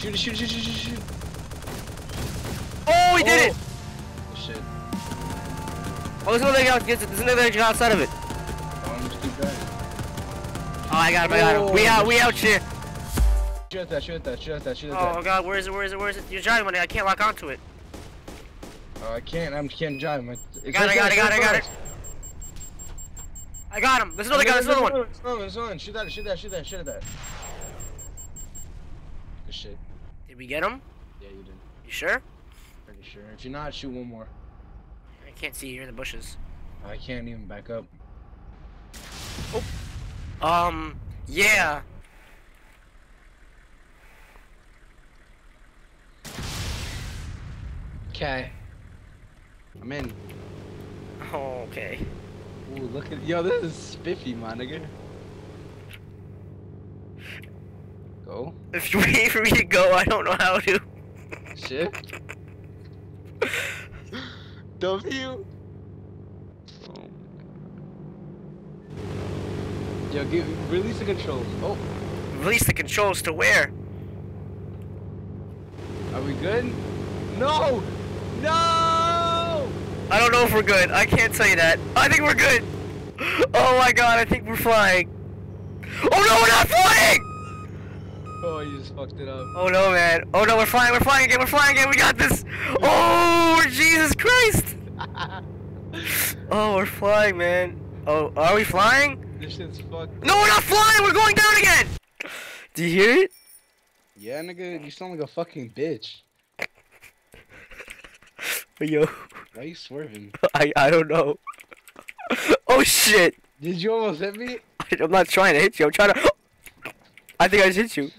Shoot it, shoot it, shoot it, shoot it, shoot. Oh, he did it! Oh, shit. Oh, there's another guy. There's another guy outside of it. Oh, I'm just keep that. Oh, I got him. I got him. We Oh. out. We out here. Shoot at that, shoot at that, shoot at that, shoot at Oh. God, where is it? Where is it? Where is it? You're driving money. I can't lock onto it. Oh, I can't, I'm can't drive. My, it's Got it, right got it, there, got it, it's got it. I got him. There's another guy. There's another one. There's another one, there's another one. Shoot that, shoot that, shoot that, shoot at that. Shit. Did we get him? Yeah, you did. You sure? Pretty sure. If you're not, shoot one more. I can't see you. You're in the bushes. I can't even back up. Oh. Um. Yeah. Okay. I'm in. Oh, okay. Ooh, look at yo, this is spiffy, my nigga. Go. If you wait for me to go, I don't know how to. Shift. W. Oh. Yo, give, release the controls. Oh, Release the controls to where? are we good? No! No! I don't know if we're good. I can't tell you that. I think we're good. Oh my god, I think we're flying. Oh no, we're not flying! Oh, you just fucked it up. Oh no, man. Oh no, we're flying. We're flying again. We're flying again. We got this. Oh, Jesus Christ. Oh, we're flying, man. Oh, are we flying? this shit's fucked. No, we're not flying. We're going down again. Do you hear it? Yeah, nigga, you sound like a fucking bitch. Yo, Why are you swerving? I I don't know. Oh shit. Did you almost hit me? I'm not trying to hit you. I'm trying to. I think I just hit you.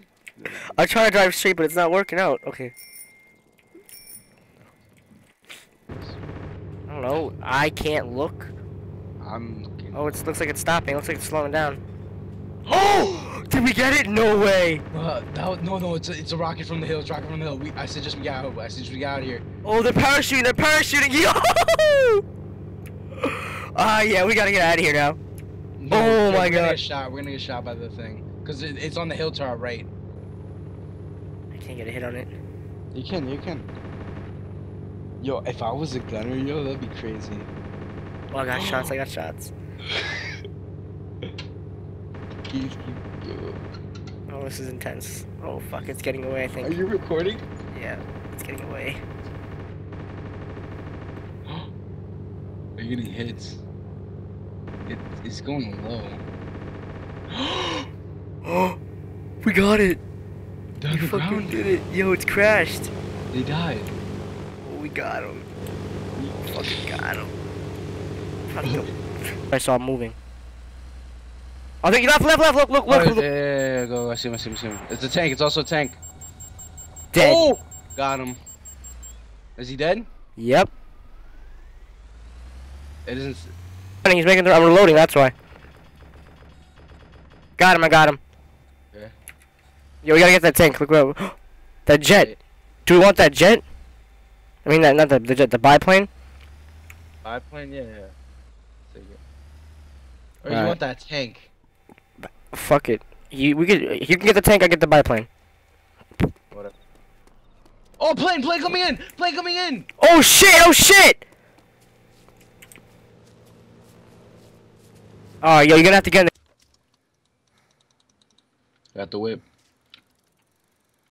I'm trying to drive straight, but it's not working out. Okay. I don't know. I can't look. I'm looking. Oh, it looks like it's stopping. looks like it's slowing down. Oh! Did we get it? No way. Uh, was, no, no, it's a, it's a rocket from the hill. It's a rocket from the hill. We, I suggest we get out. I suggest we get out of here. Oh, they're parachuting. They're parachuting. Yo! Ah, yeah. We gotta get out of here now. No, Oh we're my gonna God. get shot. We're gonna get shot by the thing. Cause it, it's on the hill to our right. Can't get a hit on it. You can, you can. Yo, if I was a gunner, yo, that'd be crazy. Oh, I got shots. I got shots. Keep, yo. Oh, this is intense. Oh, fuck. It's getting away, I think. Are you recording? Yeah. It's getting away. Are you getting hits? It, it's going low. Oh, we got it. They're the fucking ground. did it. Yo, it's crashed. They died. Oh, we got him. We fucking got him. Fuck him. I saw him moving. I think you left, left, left. Look, look, look. Oh, look. yeah, yeah, yeah, go. I see him, I see him, I see him. It's a tank. It's also a tank. Dead. Oh! Got him. Is he dead? Yep. It isn't. He's making the. I'm reloading. That's why. Got him. I got him. Yo, we gotta get that tank. Look, where- that jet. Do we want that jet? I mean, that not the the jet, the biplane. Biplane? Yeah, yeah. Take it. Or you Alright. want that tank? Fuck it. You we could. You can get the tank. I get the biplane. Whatever. Oh, plane! Plane coming in! Plane coming in! Oh shit! Oh shit! Oh, yo, you're gonna have to get in Got the whip.